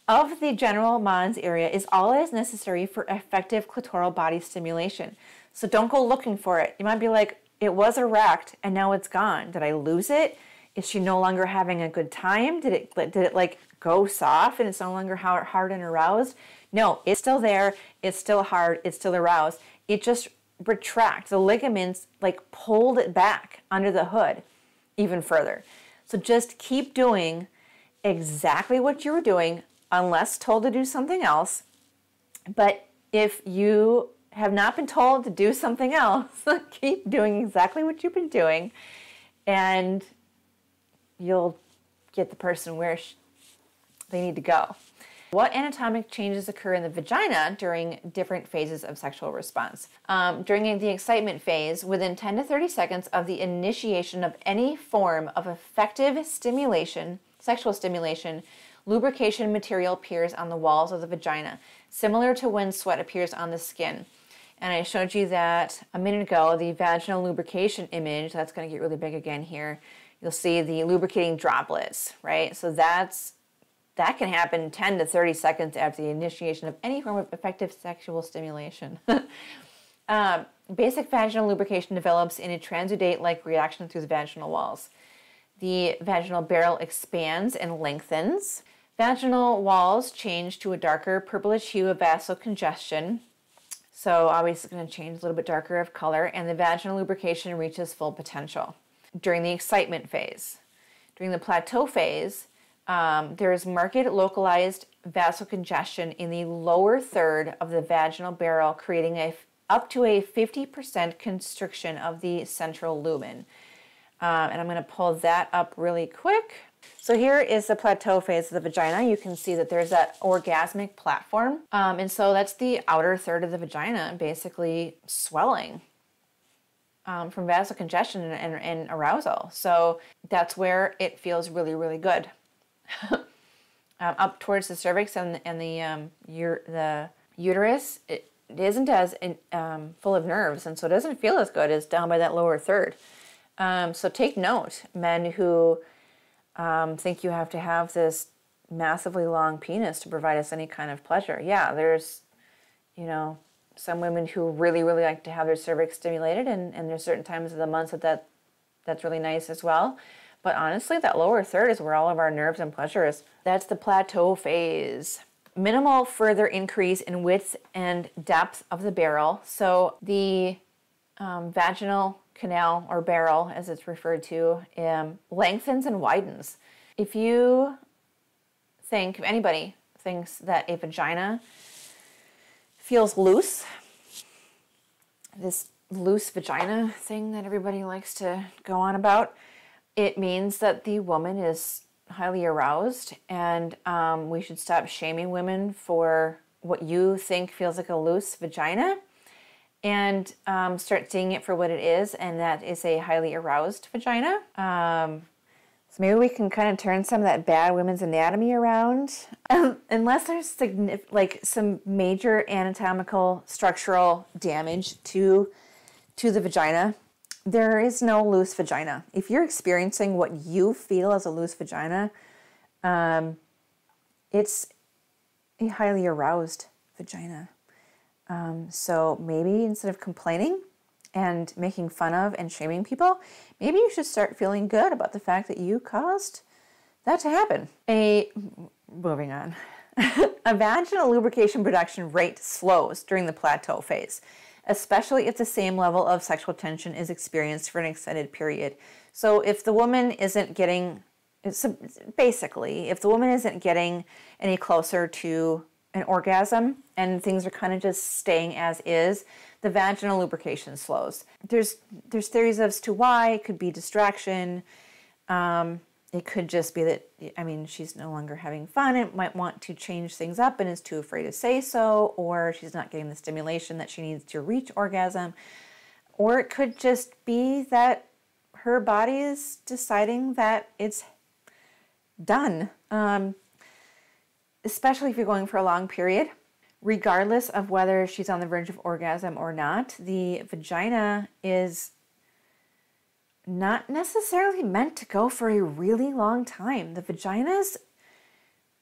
of the general mons area is all that is necessary for effective clitoral body stimulation. So don't go looking for it. You might be like, it was erect and now it's gone. Did I lose it? Is she no longer having a good time? Did it did it like go soft and it's no longer hard and aroused? No, it's still there. It's still hard. It's still aroused. It just retracts. The ligaments like pulled it back under the hood even further. So just keep doing exactly what you were doing unless told to do something else. But if you have not been told to do something else, keep doing exactly what you've been doing and you'll get the person where they need to go. What anatomic changes occur in the vagina during different phases of sexual response? Um, during the excitement phase, within 10 to 30 seconds of the initiation of any form of effective stimulation, sexual stimulation, lubrication material appears on the walls of the vagina, similar to when sweat appears on the skin. And I showed you that a minute ago, the vaginal lubrication image, that's going to get really big again here you'll see the lubricating droplets, right? So that's that can happen 10 to 30 seconds after the initiation of any form of effective sexual stimulation. um, basic vaginal lubrication develops in a transudate like reaction through the vaginal walls. The vaginal barrel expands and lengthens. Vaginal walls change to a darker purplish hue of vasocongestion. So, obviously, it's going to change a little bit darker of color, and the vaginal lubrication reaches full potential during the excitement phase. During the plateau phase, um, there is marked localized vasocongestion in the lower third of the vaginal barrel, creating a up to a 50% constriction of the central lumen. Um, and I'm going to pull that up really quick. So here is the plateau phase of the vagina. You can see that there's that orgasmic platform. Um, and so that's the outer third of the vagina basically swelling um, from vasocongestion and, and, and, arousal. So that's where it feels really, really good. um, up towards the cervix and, and the, um, the uterus, it, it isn't as in, um, full of nerves, and so it doesn't feel as good as down by that lower third. Um, so take note, men who um, think you have to have this massively long penis to provide us any kind of pleasure. Yeah, there's, you know, some women who really, really like to have their cervix stimulated, and, and there's certain times of the month that, that that's really nice as well. But honestly, that lower third is where all of our nerves and pleasure is. That's the plateau phase. Minimal further increase in width and depth of the barrel. So the um, vaginal canal or barrel, as it's referred to, um, lengthens and widens. If you think, anybody thinks that a vagina feels loose, this loose vagina thing that everybody likes to go on about, it means that the woman is highly aroused, and um, we should stop shaming women for what you think feels like a loose vagina and um, start seeing it for what it is, and that is a highly aroused vagina. Um, maybe we can kind of turn some of that bad women's anatomy around, um, unless there's like some major anatomical structural damage to to the vagina. There is no loose vagina. If you're experiencing what you feel as a loose vagina, um, it's a highly aroused vagina. Um, so maybe instead of complaining and making fun of and shaming people, maybe you should start feeling good about the fact that you caused that to happen. A moving on. Imagine a vaginal lubrication production rate slows during the plateau phase, especially if the same level of sexual tension is experienced for an extended period. So if the woman isn't getting basically, if the woman isn't getting any closer to an orgasm and things are kind of just staying as is, the vaginal lubrication slows. There's there's theories as to why. It could be distraction. Um, it could just be that I mean she's no longer having fun and might want to change things up and is too afraid to say so, or she's not getting the stimulation that she needs to reach orgasm, or it could just be that her body is deciding that it's done. Um, especially if you're going for a long period, regardless of whether she's on the verge of orgasm or not, the vagina is not necessarily meant to go for a really long time. The vagina's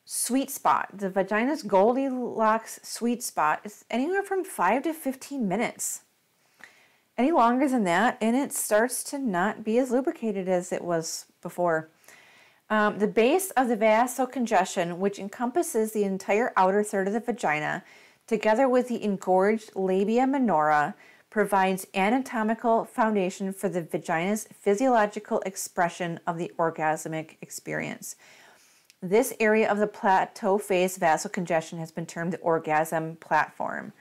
sweet spot, the vagina's Goldilocks sweet spot is anywhere from 5 to 15 minutes. Any longer than that, and it starts to not be as lubricated as it was before. Um, the base of the vasocongestion, which encompasses the entire outer third of the vagina, together with the engorged labia minora, provides anatomical foundation for the vagina's physiological expression of the orgasmic experience. This area of the plateau phase vasocongestion has been termed the orgasm platform.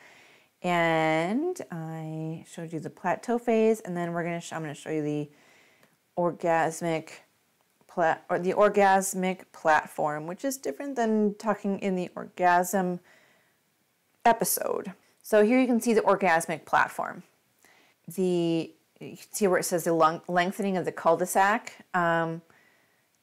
And I showed you the plateau phase, and then we're gonna. I'm gonna show you the orgasmic plat or the orgasmic platform, which is different than talking in the orgasm episode. So here you can see the orgasmic platform. The you can see where it says the long, lengthening of the cul-de-sac. Um,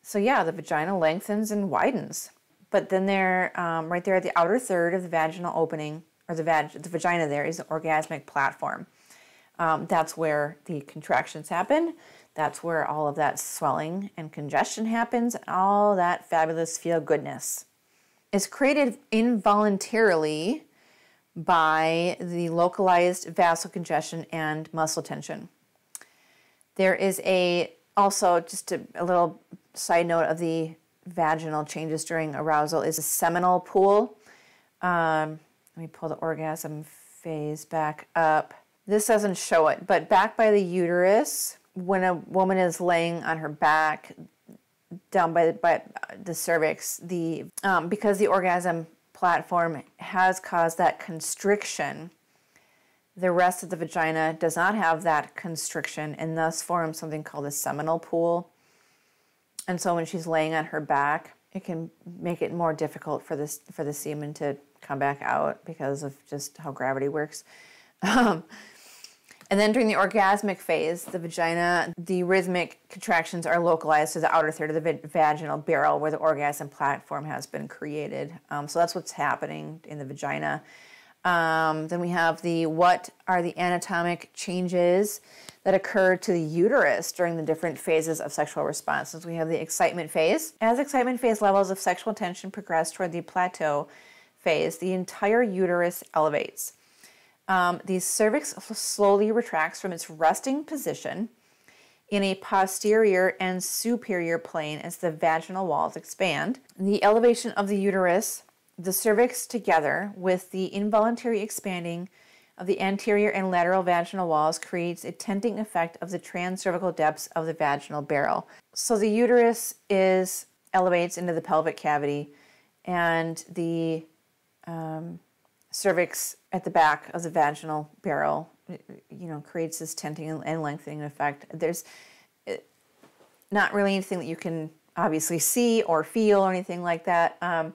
so yeah, the vagina lengthens and widens. But then there, um, right there at the outer third of the vaginal opening, or the, vag- the vagina there is the orgasmic platform. Um, that's where the contractions happen. That's where all of that swelling and congestion happens, and all that fabulous feel goodness is created involuntarily by the localized vasocongestion and muscle tension. There is a also just a, a little side note of the vaginal changes during arousal is a seminal pool. Um, let me pull the orgasm phase back up. This doesn't show it, but back by the uterus, when a woman is laying on her back down by the, by the cervix, the um, because the orgasm platform has caused that constriction, the rest of the vagina does not have that constriction and thus forms something called a seminal pool. And so when she's laying on her back, it can make it more difficult for this for the semen to come back out because of just how gravity works. Um, and then during the orgasmic phase, the vagina, the rhythmic contractions are localized to the outer third of the vaginal barrel where the orgasm platform has been created. Um, so that's what's happening in the vagina. Um, then we have the what are the anatomic changes that occur to the uterus during the different phases of sexual responses. We have the excitement phase. As excitement phase levels of sexual tension progress toward the plateau phase, the entire uterus elevates. Um, the cervix slowly retracts from its resting position in a posterior and superior plane as the vaginal walls expand. The elevation of the uterus, the cervix together with the involuntary expanding of the anterior and lateral vaginal walls creates a tenting effect of the transcervical depths of the vaginal barrel. So the uterus is elevates into the pelvic cavity, and the um, cervix at the back of the vaginal barrel, you know, creates this tenting and lengthening effect. There's uh, not really anything that you can obviously see or feel or anything like that. Um,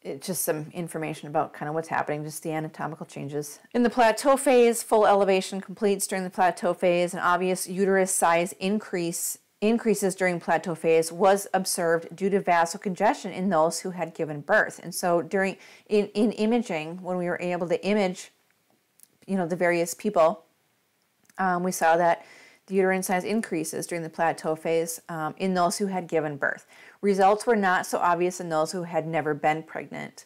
it's just some information about kind of what's happening, just the anatomical changes. In the plateau phase, full elevation completes during the plateau phase. An obvious uterus size increase increases during plateau phase was observed due to vasocongestion in those who had given birth. And so during in, in imaging, when we were able to image, you know, the various people, um, we saw that the uterine size increases during the plateau phase um, in those who had given birth. Results were not so obvious in those who had never been pregnant.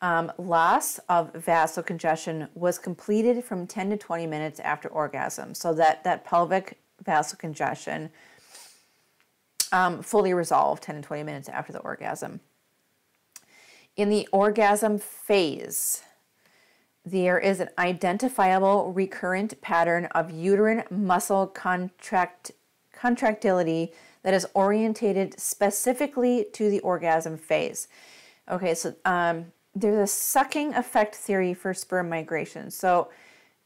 Um, loss of vasocongestion was completed from 10 to 20 minutes after orgasm. So that, that pelvic vasocongestion um, fully resolved 10 to 20 minutes after the orgasm. In the orgasm phase, there is an identifiable recurrent pattern of uterine muscle contract, contractility that is orientated specifically to the orgasm phase. Okay, so um, there's a sucking effect theory for sperm migration. So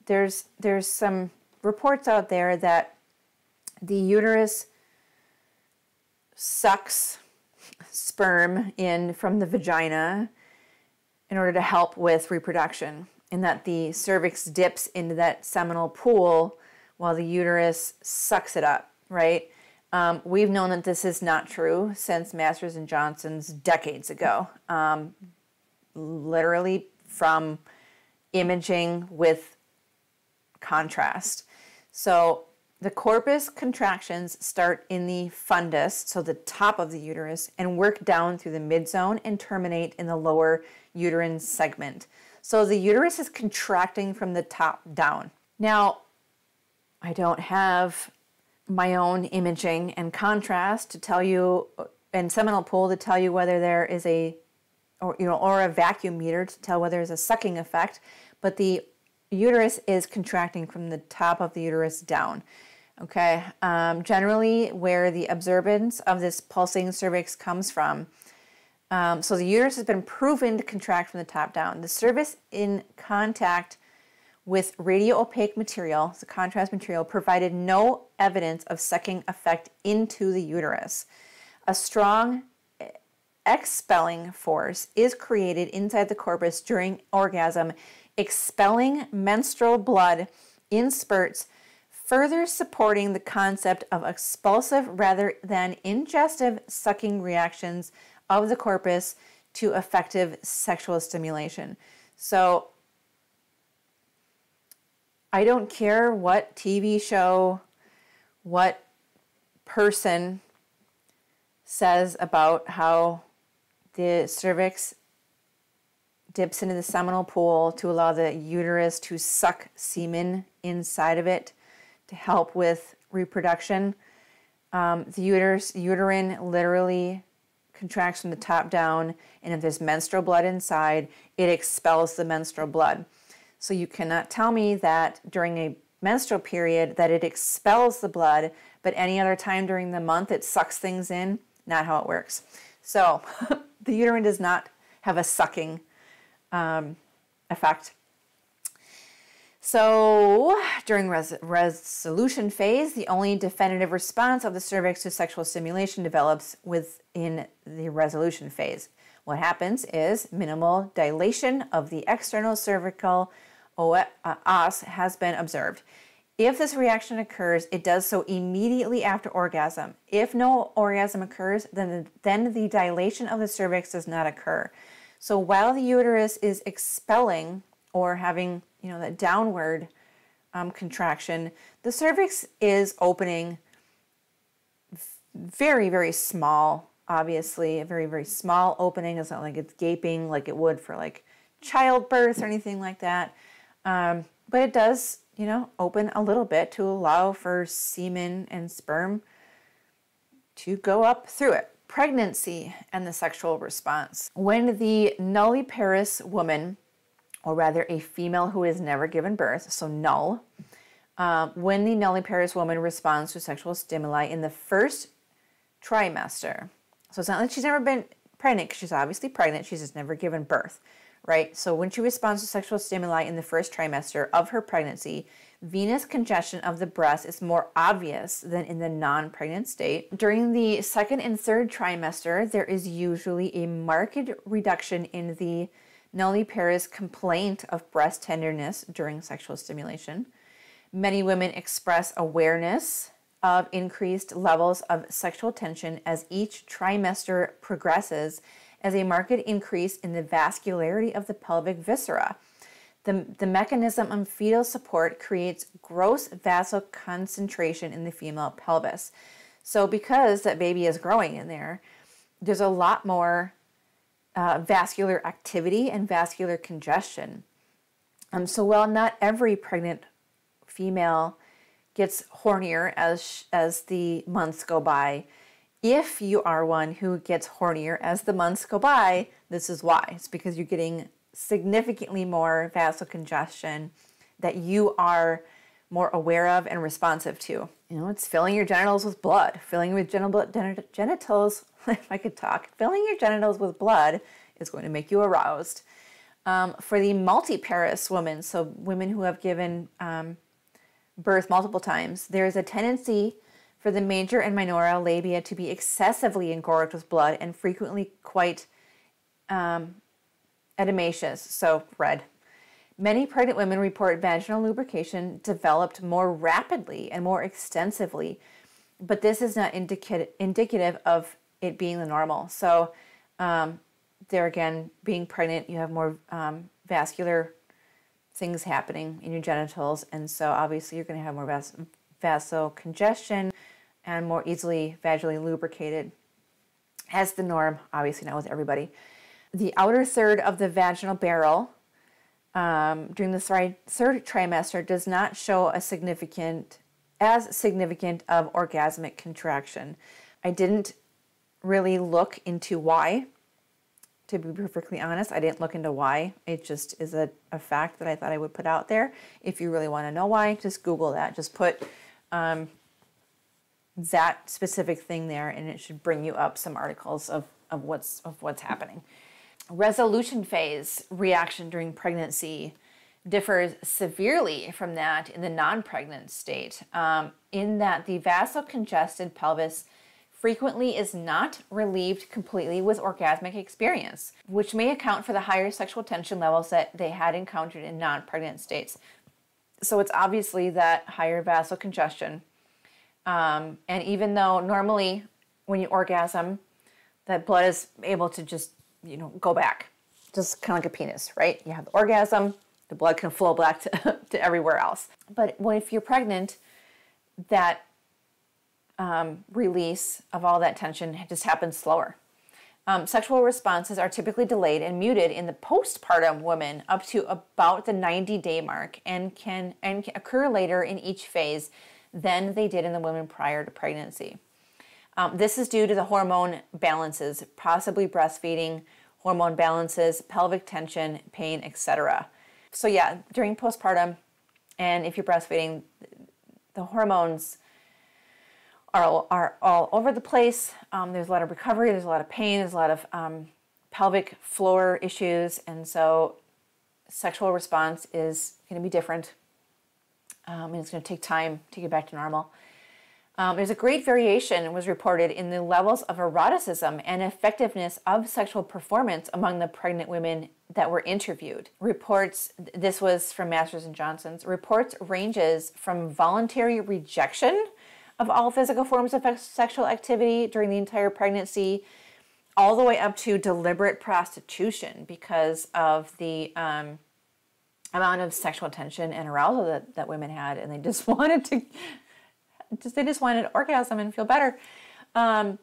there's there's some reports out there that the uterus sucks sperm in from the vagina in order to help with reproduction, and that the cervix dips into that seminal pool while the uterus sucks it up, right? Um, we've known that this is not true since Masters and Johnson's decades ago, um, literally from imaging with contrast. So the corpus contractions start in the fundus, so the top of the uterus, and work down through the midzone and terminate in the lower uterine segment. So the uterus is contracting from the top down. Now, I don't have my own imaging and contrast to tell you, and seminal pool to tell you whether there is a, or you know, or a vacuum meter to tell whether there's a sucking effect, but the uterus is contracting from the top of the uterus down. Okay, um, generally where the observance of this pulsing cervix comes from. Um, so the uterus has been proven to contract from the top down. The cervix in contact with radio opaque material, the contrast material, provided no evidence of sucking effect into the uterus. A strong expelling force is created inside the corpus during orgasm, expelling menstrual blood in spurts further supporting the concept of expulsive rather than ingestive sucking reactions of the corpus to effective sexual stimulation. So, I don't care what TV show, what person says about how the cervix dips into the seminal pool to allow the uterus to suck semen inside of it to help with reproduction. Um, the uterus, uterine literally contracts from the top down, and if there's menstrual blood inside, it expels the menstrual blood. So you cannot tell me that during a menstrual period that it expels the blood, but any other time during the month it sucks things in. Not how it works. So the uterine does not have a sucking um, effect. So, during res- resolution phase, the only definitive response of the cervix to sexual stimulation develops within the resolution phase. What happens is minimal dilation of the external cervical uh, os has been observed. If this reaction occurs, it does so immediately after orgasm. If no orgasm occurs, then the, then the dilation of the cervix does not occur. So while the uterus is expelling or having you know, that downward um, contraction, the cervix is opening very, very small, obviously, a very, very small opening. It's not like it's gaping like it would for like childbirth or anything like that. Um, but it does, you know, open a little bit to allow for semen and sperm to go up through it. Pregnancy and the sexual response. When the nulliparous woman, or rather a female who has never given birth, so null, uh, when the nulliparous woman responds to sexual stimuli in the first trimester. So it's not like she's never been pregnant because she's obviously pregnant, she's just never given birth, right? So when she responds to sexual stimuli in the first trimester of her pregnancy, venous congestion of the breast is more obvious than in the non pregnant state. During the second and third trimester, there is usually a marked reduction in the nulliparous complaint of breast tenderness during sexual stimulation. Many women express awareness of increased levels of sexual tension as each trimester progresses, as a marked increase in the vascularity of the pelvic viscera. The, the mechanism of fetal support creates gross vasoconcentration in the female pelvis. So, because that baby is growing in there, there's a lot more uh, vascular activity and vascular congestion. Um, so, while not every pregnant female gets hornier as as the months go by. If you are one who gets hornier as the months go by, this is why. It's because you're getting significantly more vascular congestion that you are more aware of and responsive to. You know, it's filling your genitals with blood. Filling with genitals, if I could talk, filling your genitals with blood is going to make you aroused. Um, for the multiparous women, so women who have given um, birth multiple times, there is a tendency for the major and minor labia to be excessively engorged with blood and frequently quite um, edematous, so red. Many pregnant women report vaginal lubrication developed more rapidly and more extensively, but this is not indica- indicative of it being the normal. So, um, there again, being pregnant, you have more um, vascular things happening in your genitals, and so obviously you're going to have more vas- vasocongestion and more easily vaginally lubricated as the norm, obviously not with everybody. The outer third of the vaginal barrel um, during the third trimester does not show a significant, as significant of orgasmic contraction. I didn't really look into why to be perfectly honest. I didn't look into why. It just is a, a fact that I thought I would put out there. If you really want to know why, just Google that. Just put um, that specific thing there, and it should bring you up some articles of, of what's of what's happening. Resolution phase reaction during pregnancy differs severely from that in the non-pregnant state, um, in that the vasocongested pelvis frequently is not relieved completely with orgasmic experience, which may account for the higher sexual tension levels that they had encountered in non pregnant states. So it's obviously that higher vasocongestion. Um, and even though normally when you orgasm, that blood is able to just, you know, go back, just kind of like a penis, right? You have the orgasm, the blood can flow back to, to everywhere else. But when, if you're pregnant, that um, release of all that tension just happens slower. Um, sexual responses are typically delayed and muted in the postpartum woman up to about the 90 day mark and can, and can occur later in each phase than they did in the women prior to pregnancy. Um, this is due to the hormone balances, possibly breastfeeding, hormone balances, pelvic tension, pain, etc. So, yeah, during postpartum, and if you're breastfeeding, the hormones are all, are all over the place. Um, there's a lot of recovery, there's a lot of pain, there's a lot of um, pelvic floor issues, and so sexual response is going to be different. Um, and it's going to take time to get back to normal. Um, there's a great variation was reported in the levels of eroticism and effectiveness of sexual performance among the pregnant women that were interviewed. Reports, this was from Masters and Johnson's, reports ranges from voluntary rejection of all physical forms of sexual activity during the entire pregnancy, all the way up to deliberate prostitution because of the um, amount of sexual tension and arousal that, that women had, and they just wanted to, just they just wanted orgasm and feel better. Um,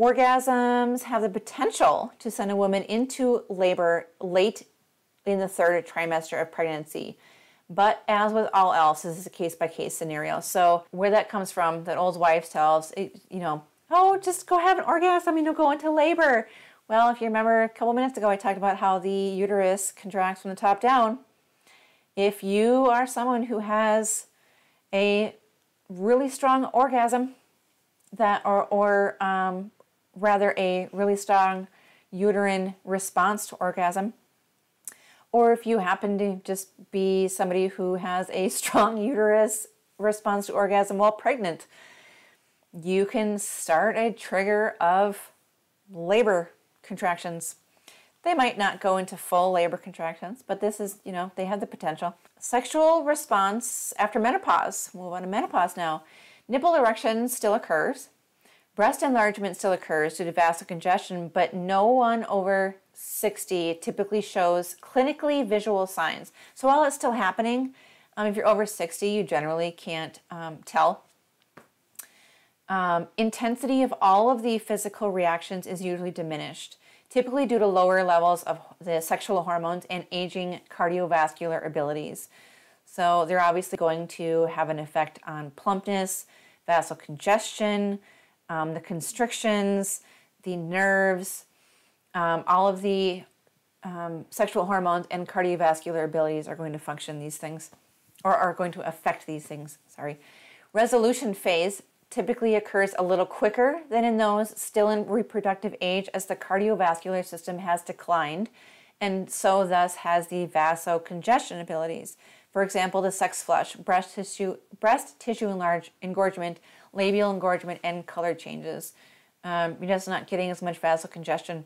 orgasms have the potential to send a woman into labor late in the third trimester of pregnancy. But as with all else, this is a case by case scenario. So where that comes from, that old wives' tales, it, you know, oh, just go have an orgasm and you'll go into labor. Well, if you remember a couple minutes ago, I talked about how the uterus contracts from the top down. If you are someone who has a really strong orgasm, that or or um, rather a really strong uterine response to orgasm, or if you happen to just be somebody who has a strong uterus response to orgasm while pregnant, you can start a trigger of labor contractions. They might not go into full labor contractions, but this is, you know, they have the potential. Sexual response after menopause. Move on to menopause now. Nipple erection still occurs. Breast enlargement still occurs due to vascular congestion, but no one over 60 typically shows clinically visual signs. So while it's still happening, um, if you're over 60, you generally can't um, tell um, intensity of all of the physical reactions is usually diminished, typically due to lower levels of the sexual hormones and aging cardiovascular abilities. So they're obviously going to have an effect on plumpness, vasocongestion, um, the constrictions, the nerves, um, all of the um, sexual hormones and cardiovascular abilities are going to function these things or are going to affect these things. Sorry. Resolution phase typically occurs a little quicker than in those still in reproductive age as the cardiovascular system has declined and so thus has the vasocongestion abilities. For example, the sex flush, breast tissue, breast tissue enlarge, engorgement, labial engorgement, and color changes. Um, you're just not getting as much vasocongestion.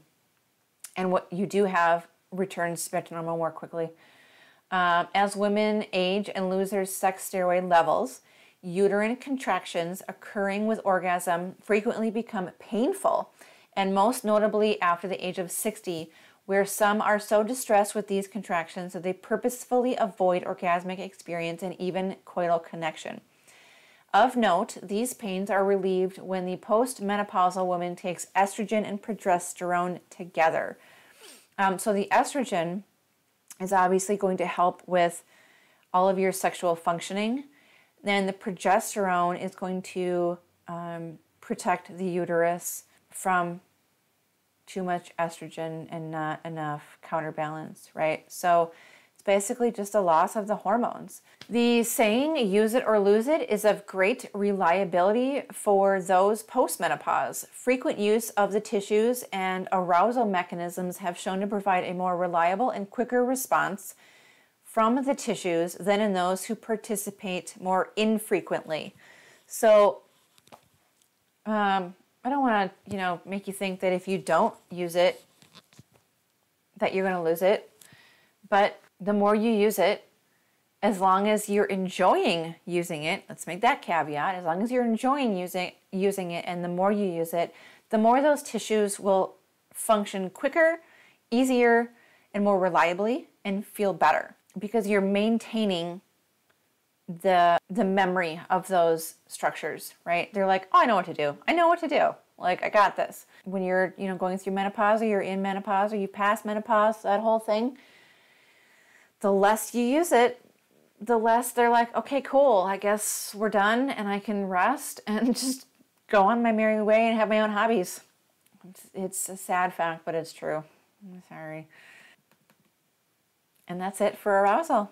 And what you do have returns back to normal more quickly. Um, as women age and lose their sex steroid levels, uterine contractions occurring with orgasm frequently become painful, and most notably after the age of 60, where some are so distressed with these contractions that they purposefully avoid orgasmic experience and even coital connection. Of note, these pains are relieved when the postmenopausal woman takes estrogen and progesterone together. Um, so, the estrogen is obviously going to help with all of your sexual functioning then the progesterone is going to um, protect the uterus from too much estrogen and not enough counterbalance, right? So basically just a loss of the hormones. The saying, use it or lose it, is of great reliability for those postmenopause. Frequent use of the tissues and arousal mechanisms have shown to provide a more reliable and quicker response from the tissues than in those who participate more infrequently. So, um, I don't want to, you know, make you think that if you don't use it, that you're going to lose it. But the more you use it, as long as you're enjoying using it, let's make that caveat, as long as you're enjoying using using it and the more you use it, the more those tissues will function quicker, easier, and more reliably and feel better because you're maintaining the the memory of those structures, right? They're like, "Oh, I know what to do. I know what to do. Like, I got this." When you're, you know, going through menopause or you're in menopause or you pass menopause, that whole thing, the less you use it, the less they're like, "Okay, cool. I guess we're done and I can rest and just go on my merry way and have my own hobbies." It's, a sad fact, but it's true. I'm sorry. And that's it for arousal.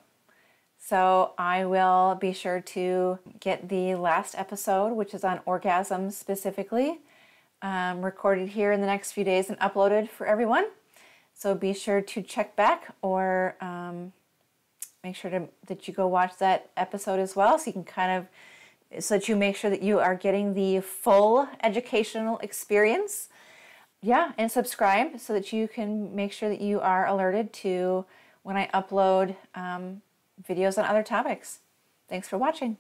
So I will be sure to get the last episode, which is on orgasm specifically, um, recorded here in the next few days and uploaded for everyone. So be sure to check back or um, make sure to, that you go watch that episode as well so you can kind of, so that you make sure that you are getting the full educational experience. Yeah, and subscribe so that you can make sure that you are alerted to when I upload um, videos on other topics. Thanks for watching.